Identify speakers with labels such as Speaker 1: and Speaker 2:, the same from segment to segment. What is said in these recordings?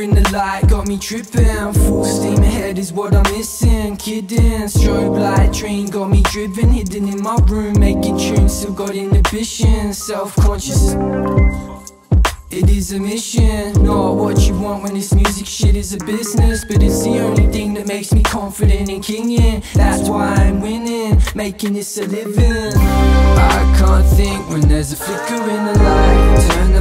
Speaker 1: in the light got me tripping. Full steam ahead is what I'm missing. Kidding, strobe light train got me driven. Hidden in my room, making tunes, still got inhibition. Self conscious. It is a mission, not what you want when this music shit is a business But it's the only thing that makes me confident and kinging That's why I'm winning, making this a living I can't think when there's a flicker in the light Turn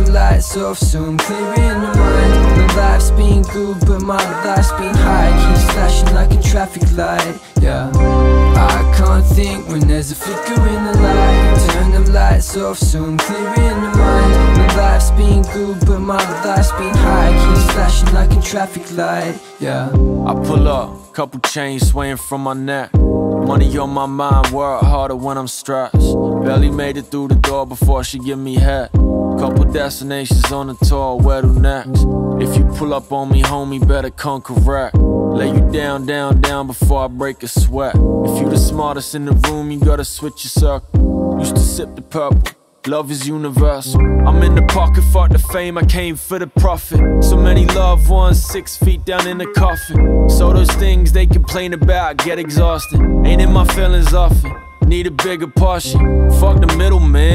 Speaker 1: the lights off so I'm clearing the mind. My life's been good but my life's been high. Keeps flashing like a traffic light, yeah. I can't think when there's a flicker in the light. Turn the lights off so I'm clearing the mind. My life's been good but my life's been high. Keeps flashing like a traffic light, yeah.
Speaker 2: I pull up, couple chains swaying from my neck. Money on my mind, work harder when I'm stressed. Barely made it through the door before she give me head Couple destinations on the tour, where to next? If you pull up on me, homie, better come correct Lay you down, down, down before I break a sweat If you the smartest in the room, you gotta switch your circle Used to sip the purple Love is universal. I'm in the pocket, fuck the fame, I came for the profit. So many loved ones, six feet down in the coffin. So those things they complain about get exhausted. Ain't in my feelings often, need a bigger portion. Fuck the middleman.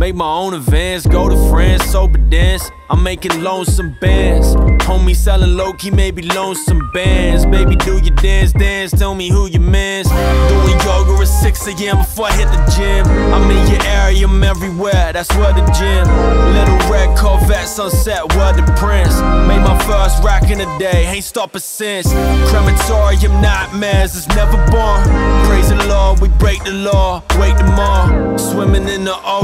Speaker 2: Make my own events, go to France, sober dance. I'm making lonesome bands. Homie selling low key, maybe lonesome bands. Baby, do your dance, dance. Tell me who your man's. Doing yoga at 6 a.m. before I hit the gym. I'm in your area, I'm everywhere. That's where the gym. Little red Corvette, sunset, where the prince. Made my first rack in a day, ain't stopping since. Crematorium nightmares, it's never born. Praise the Lord, we break the law, wake all. Swimming in the ocean,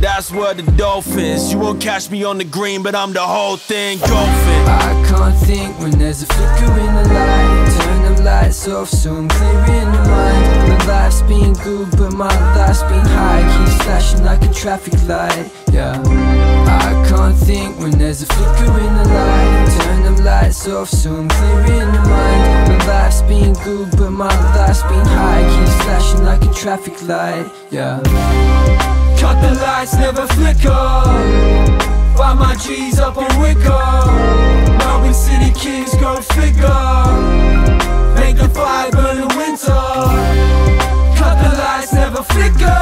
Speaker 2: that's where the dolphins. You won't catch me on the green, but I'm the whole thing golfing.
Speaker 1: I can't think when there's a flicker in the light. Turn the lights off so I'm clearing the mind. My life's been good but my life's been high. Keeps flashing like a traffic light, yeah. I can't think when there's a flicker in the light. Turn the lights off so I'm clearing the mind. My life's been good but my life's been high. Keeps flashing like a traffic light, yeah Cut the lights, never flicker. Buy my G's up on Wicker. Melbourne City Kings, go figure. Make the fire burn in winter. Cut the lights, never flicker